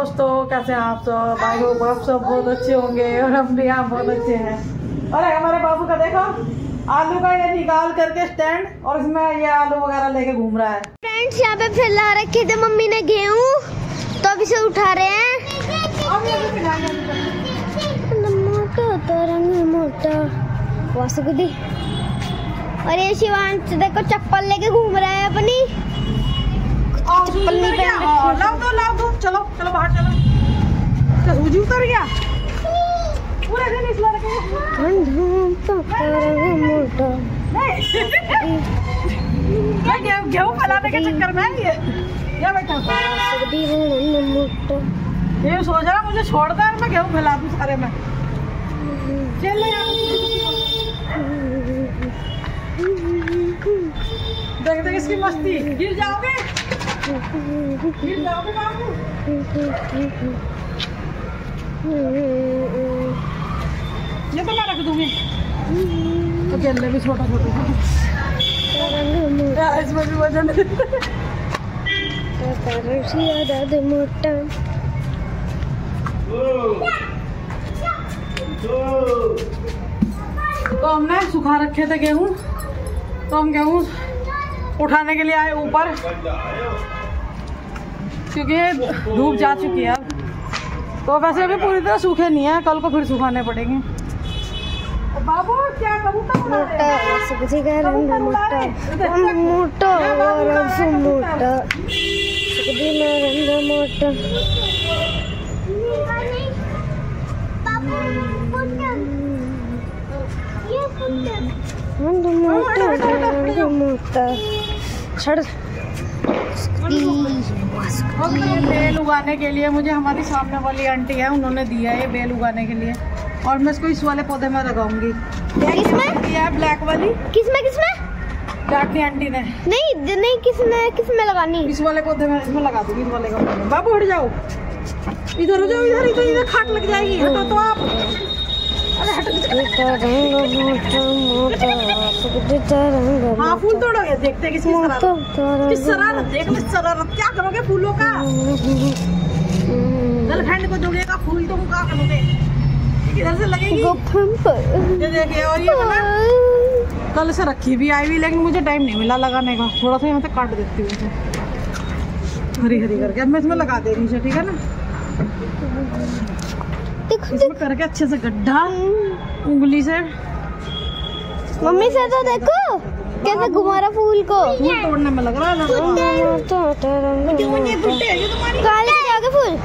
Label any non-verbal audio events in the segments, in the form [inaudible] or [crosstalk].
दोस्तों, कैसे हैं आप सब? भाई होप आप सब बहुत अच्छे होंगे और हम भी यहाँ बहुत अच्छे हैं। अरे हमारे बाबू का देखो, आलू का ये निकाल करके स्टैंड और इसमें ये आलू वगैरह लेके घूम रहा है। फ्रेंड्स यहाँ पे फैला रखे थे, मम्मी ने गेहूँ। तो अभी से उठा रहे हैं। और ये शिवांश, देखो, चप्पल लेके घूम रहा है अपनी। चप्पल नहीं पहन हाँ, लाओ दो लाओ दो चलो चलो बाहर चलो। क्या सूजी उतर गया? पूरा दिन इस लड़के गेहूँ फैलाने के चक्कर में ये। ये बैठा। ये सोच रहा मुझे छोड़ दे मैं गेहूँ फैला दूँ सारे में। चल देख देख इसकी मस्ती। गिर जाओगे? ये तो मैं रख दूँगी तो केले भी छोटा छोटा। इसमें भी वज़न। है। मोटा तो हमने सुखा रखे थे गेहूँ। तो हम गेहूँ उठाने के लिए आए ऊपर। क्योंकि धूप जा चुकी है अब। तो वैसे अभी पूरी तरह सूखे नहीं है कल को फिर सुखाने पड़ेंगे। बाबू क्या कबूतर मोटा और ये बेल उगाने के लिए मुझे हमारी सामने वाली आंटी है उन्होंने दिया है बेल उगाने के लिए। और मैं इसको इस वाले पौधे में लगाऊँगी। दिया है ब्लैक वाली। किसमें किसमें डाकनी आंटी ने। नहीं नहीं किसमें किसमें लगानी? इस वाले पौधे में इसमें लगा दूँगी इस वाले का बाबू हट जाओ। इधर हो जाओ इधर इधर इधर खाट लग जाएगी हटो तो आप। हाँ फूल तोड़ोगे? देखते हैं किसकी शरारत। किस शरारत? देख लो शरारत क्या करोगे फूलों का? गर्लफ्रेंड को जोड़ेगा फूल तुम क्या करोगे इधर से लगेगी। ये देखिए और ये ना कल से रखी भी आई हुई लेकिन मुझे टाइम नहीं मिला लगाने का। थोड़ा सा यहाँ से काट देती हूँ हरी हरी करके। अब मैं इसमें लगा दे रही हूँ ठीक है ना? इसमें करके अच्छे से गड्ढा उंगली से। मम्मी से तो देखो कैसे घुमा रहा फूल को। फूल तोड़ने में लग रहा है। काले से जाके फूल।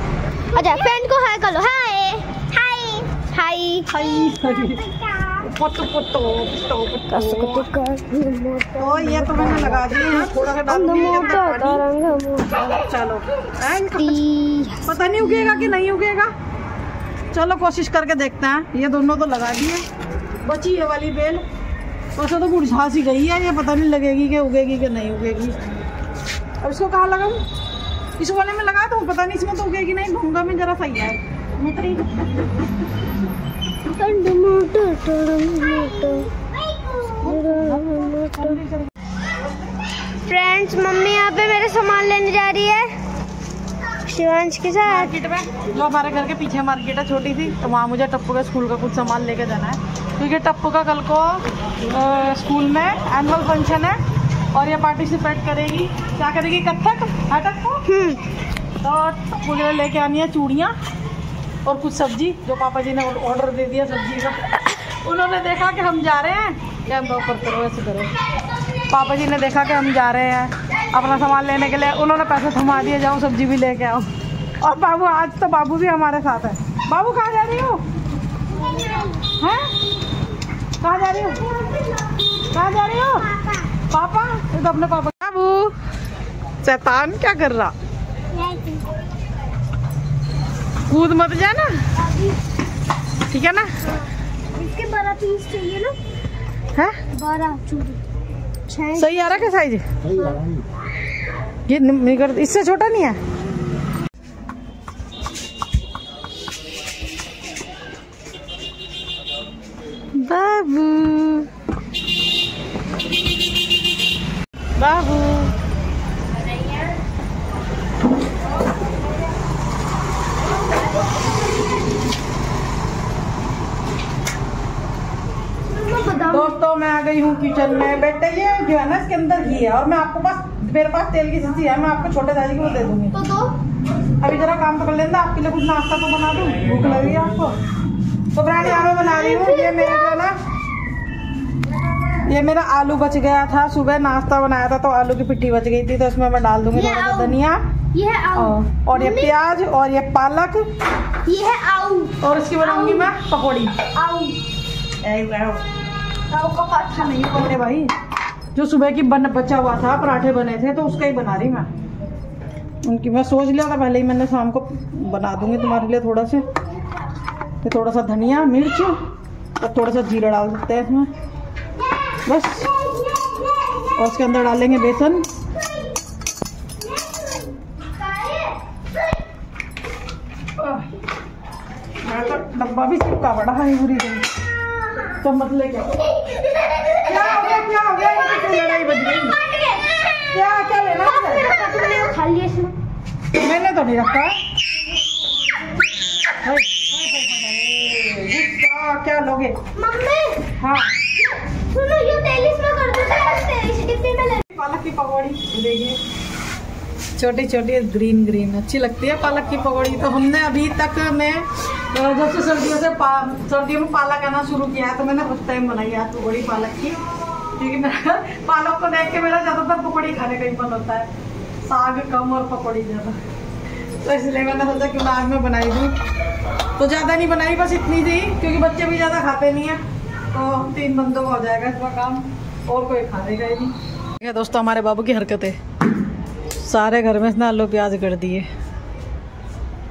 अच्छा फ्रेंड को हाय कर। हाय हाय हाय हाय पत्तो पत्तो तो ये तो मैंने लगा दिए थोड़ा सा चलो। पता नहीं उगेगा कि नहीं उगेगा। चलो कोशिश करके देखते हैं। ये दोनों तो लगा दिए। बची ये वाली बेल। वैसे तो मुरझा सी गई है। ये पता नहीं लगेगी कि उगेगी कि नहीं उगेगी। अब इसको कहाँ लगाऊँ? इस वाले में लगा दूँ? पता नहीं इसमें तो उगेगी नहीं। ढूँगा में जरा सही है। फ्रेंड्स, मम्मी यहाँ पे मेरे सामान लेने जा रही है। शिवांश के साथ। मार्केट में। जो हमारे घर के पीछे मार्केट है छोटी सी तो वहाँ मुझे टप्पू के स्कूल का कुछ सामान लेके जाना है। क्योंकि टप्पू का कल को स्कूल में एनुअल फ़ंक्शन है और ये पार्टिसिपेट करेगी। क्या करेगी? कथक? है टप्पू? हम्म। तो टप्पू के लिए लेके आनी है चूड़ियाँ और कुछ सब्ज़ी जो पापा जी ने ऑर्डर दे दिया सब्ज़ी का। उन्होंने देखा कि हम जा रहे हैं। क्या हम ऐसे करो। पापा जी ने देखा कि हम जा रहे हैं। अपना सामान लेने के लिए। उन्होंने पैसे थमा दिए जाओ सब्ज़ी भी लेके आओ। और बाबू आज तो बाबू भी हमारे साथ है। बाबू कहाँ जा रही हो? हैं? कहाँ जा रही हो? कहाँ जा रही हो? पापा? ये तो अपने पापा। बाबू शैतान क्या कर रहा? कूद मत जाना ठीक है ना? इसके बारह पीस चाहिए ना। है? बारह चूड़ी। सही आ रहा क्या साइज़ ये निकर इससे छोटा नहीं है। बाबू। बाबू गई हूँ किचन में बेटे ये जो है ना इसके अंदर घी है। और मैं आपको पास मेरे पास तेल की शीशी है मैं आपको छोटे साइज़ की दे दूँगी। तो दो। अभी जरा काम तो कर लेना आपके लिए कुछ नाश्ता तो बना दूँ? भूख लगी है आपको? तो फ्रेंड यहाँ मैं बना रही हूँ। ये मेरे जो है ना ये मेरा आलू बच गया था। सुबह नाश्ता बनाया था तो आलू की पिट्टी बच गई थी तो इसमें मैं डाल दूँगी थोड़ा सा धनिया। ये है आऊ। और, और ये प्याज और ये पालक। ये है आऊ। और इसकी बनाऊँगी मैं पकौड़ी। आऊ। पाछा नहीं अरे भाई। जो सुबह की बन, बचा हुआ था, पराठे बने थे तो उसका ही बना रही मैं। उनकी मैं सोच लिया था, पहले ही मैंने शाम को बना दूँगी तुम्हारे लिए थोड़ा से। ये थोड़ा सा धनिया, मिर्च, और थोड़ा सा जीरा डाल सकते हैं इसमें। बस। और उसके अंदर डालेंगे बेसन। तो डब्बा भी चिपका बड़ा है पूरी दिन तो मतलब क्या क्या हो गया क्या हो गया ये तो लड़ाई बज गई। क्या क्या लेना तुमने खा इसमें। मैंने तो नहीं रखा। गुस्सा, क्या लोगे? मम्मी। हाँ। सुनो ये इसमें कर दो कितने में ले पालक की पकौड़ी देखिए। छोटी छोटी ग्रीन ग्रीन। अच्छी लगती है पालक की पकौड़ी। तो हमने अभी तक में जब से सर्दियों से सर्दियों में पालक आना शुरू किया है तो मैंने फ़र्स्ट टाइम बनाई है पकौड़ी पालक की। क्योंकि मेरा [laughs] पालक को देख के मेरा ज़्यादातर पकौड़ी खाने का ही मन होता है। साग कम और पकौड़ी ज़्यादा। तो इसलिए मैंने सोचा ना आज मैं बनाई दूँ। तो ज़्यादा नहीं बनाई, बस इतनी थी, क्योंकि बच्चे भी ज़्यादा खाते नहीं है। तो तीन बंदों का हो जाएगा इसका काम, और कोई खानेगा ही नहीं। दोस्तों, हमारे बाबू की हरकत। है सारे घर में इसने आलू प्याज कर दिए।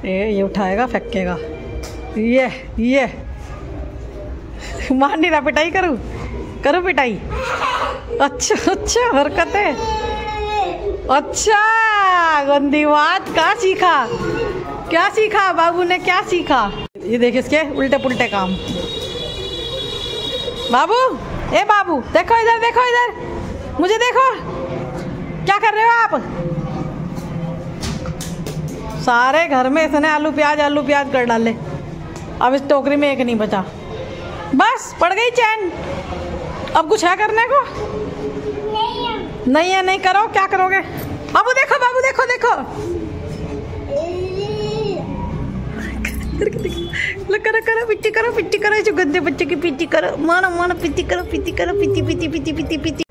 ये ये उठाएगा, फेंकेगा। ये ये। मार नहीं रहा, पिटाई करूँ? करूँ पिटाई अच्छा अच्छा हरकत। है अच्छा गंदी बात क्या सीखा? क्या सीखा? बाबू ने क्या सीखा? ये देखिए इसके उल्टे पुल्टे काम। बाबू, ए बाबू, देखो इधर देखो इधर। मुझे देखो। क्या कर रहे हो आप? सारे घर में इसने आलू प्याज आलू प्याज कर डाले। अब इस टोकरी में एक नहीं बचा। बस, पड़ गई चैन। अब कुछ है करने को? नहीं है। नहीं है नहीं करो। क्या करोगे? बाबू देखो बाबू देखो देखो। करो करो पिट्टी करो पिट्टी करो जो गंदे बच्चे की पिट्टी करो। मानो मानो पिट्टी करो पिट्टी करो पिट्टी पिट्टी पिट्टी पिट्टी पिट्टी।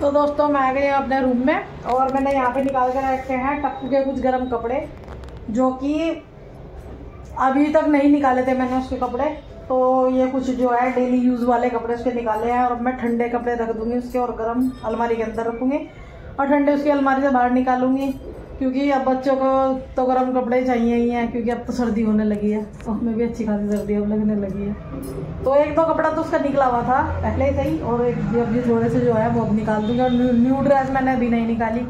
तो दोस्तों मैं आ गई अपने रूम में और मैंने यहाँ पे निकाल कर रखे हैं टप्पू के कुछ गर्म कपड़े जो कि अभी तक नहीं निकाले थे मैंने उसके कपड़े। तो ये कुछ जो है डेली यूज़ वाले कपड़े उसके निकाले हैं और मैं ठंडे कपड़े रख दूँगी उसके और गर्म अलमारी के अंदर रखूँगी और ठंडे उसकी अलमारी से बाहर निकालूँगी क्योंकि अब बच्चों को तो गर्म कपड़े चाहिए ही हैं क्योंकि अब तो सर्दी होने लगी है तो हमें भी अच्छी खासी सर्दी अब लगने लगी है। तो एक दो कपड़ा तो उसका निकला हुआ था, पहले से ही और एक अभी थोड़े से जो है वो अब निकाल दूँगी और न्यू- ड्रेस मैंने अभी नहीं निकाली।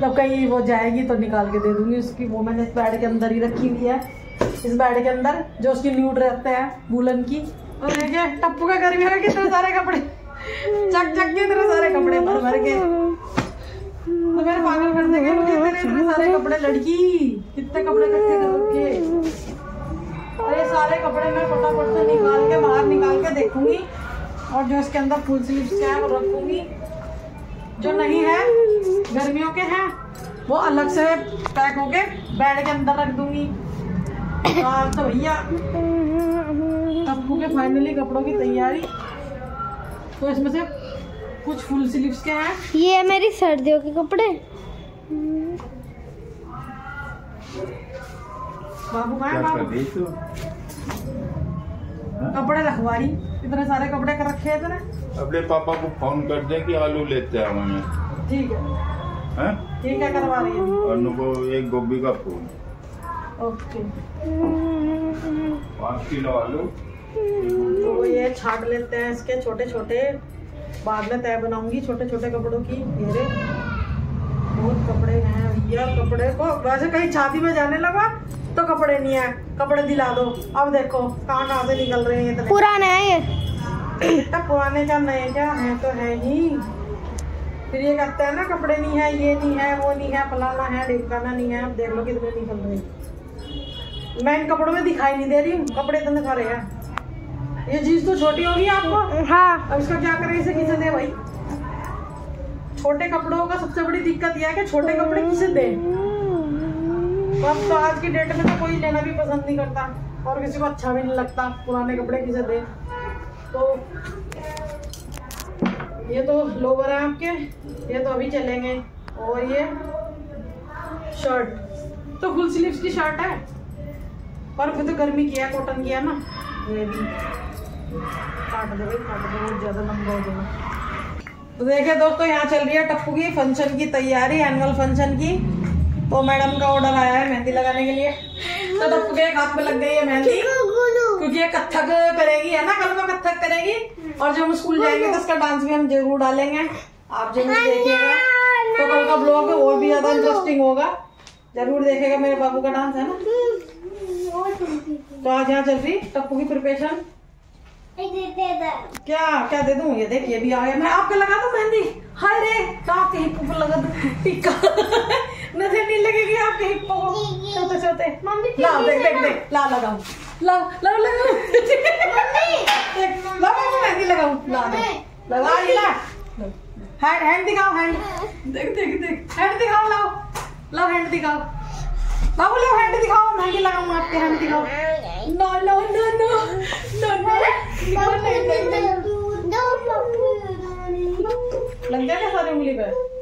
जब कहीं वो जाएगी तो निकाल के दे दूँगी उसकी, वो मैंने बैड के अंदर ही रखी हुई है। इस बैड के अंदर, जो उसकी न्यू रहते हैं, वूलन की। और देखिए टप्पू का घर में है कितने सारे कपड़े? चक चक के इतने सारे कपड़े भर भर के। तो मेरे पागल कर देंगे इतने सारे कपड़े, लड़की, कितने कपड़े इकट्ठे कर और सारे कपड़े मैं फटाफट से निकाल के, बाहर निकाल के देखूँगी। और जो इसके अंदर फुल स्लीव्स के हैं, वो रखूँगी। जो नहीं है, गर्मियों के हैं, वो अलग से पैक होके बेड के अंदर रख दूँगी। तो भैया टप्पू के फाइनली कपड़ों की तैयारी। तो इसमें से कुछ फुल स्लीव्स के हैं। ये है मेरी सर्दियों के कपड़े। बाबू कहाँ है बाबू? कपड़े रखवा रही इतने सारे कपड़े कर रखे हैं इतने। अपने पापा को फ़ोन कर दे कि आलू लेते हैं हमें। ठीक है। ठीक है करवा रही है। और उनको एक गोभी का फूल ओके। पाँच किलो आलू। तो ये छाट लेते हैं इसके छोटे छोटे बाद में तय बनाऊँगी छोटे छोटे कपड़ों की। घेरे। बहुत कपड़े हैं भैया कपड़े को। वैसे कहीं शादी में जाने लगा तो कपड़े नहीं है। कपड़े दिला दो। अब देखो कहाँ कहाँ से निकल रहे हैं इतने। पुराने हैं ये। इतना पुराने क्या नए क्या? है तो है ही। फिर ये कहते हैं ना कपड़े नहीं है ये नहीं है वो नहीं है फलाना है ढिमकाना नहीं है। अब देख लो कितने निकल रहे हैं। मैं इन कपड़ों में दिखाई नहीं दे रही हूँ कपड़े इतने सारे हैं। ये चीज़ तो छोटी होगी आपको? हाँ। अब इसका क्या करें इसे किसे दे भाई? छोटे कपड़ों का सबसे बड़ी दिक्कत यह है कि छोटे कपड़े किसे दें? तो अब तो आज की डेट में तो कोई लेना भी पसंद नहीं करता और किसी को अच्छा भी नहीं लगता पुराने कपड़े किसे दे? तो ये तो लोवर है आपके ये तो अभी चलेंगे और ये शर्ट तो फुल स्लीव्स की शर्ट है? पर फिर तो गर्मी किया कॉटन किया ना ये भी काट दे भाई काट दे बहुत ज़्यादा लंबा हो जाएगा तो देखिए दोस्तों यहाँ चल रही है टप्पू की फ़ंक्शन की तैयारी एनुअल फ़ंक्शन की तो मैडम का ऑर्डर आया है मेहंदी लगाने के लिए तो टप्पू के एक हाथ में लग गई है मेहंदी क्योंकि ये कथक करेगी है ना कल को कथक करेगी और जब हम स्कूल जाएँगे तो उसका डांस भी हम ज़रूर डालेंगे आप ज़रूर देखिएगा तो कल का ब्लॉग और भी ज़्यादा इंटरेस्टिंग होगा ज़रूर देखेगा मेरे बाबू का डांस है ना तो आज यहाँ चल रही टप्पू की प्रिपरेशन क्या क्या दे दूँ? ये देख ये भी आ गया। मैं आपके लगा दूँ मेहंदी? हाय रे आपके हिप्पो पर लगा दूँ? टिक्का नज़र नहीं लगेगी आपके हिप्पो छोटे छोटे ला देख देख देख। ला लगाऊँ। ला ला लगाऊँ देख ला मेहंदी लगाऊ। ला दे लगा ये ला हैंड हैंड दिखाओ हैंड। देख देख देख। हैंड दिखाओ लाओ। लाओ हैंड दिखाओ। बाबू लाओ हैंड दिखाओ मेहंदी लगाऊँगा आपके हैंड दिखाओ no no no no no no लग क्या सारी उंगली पे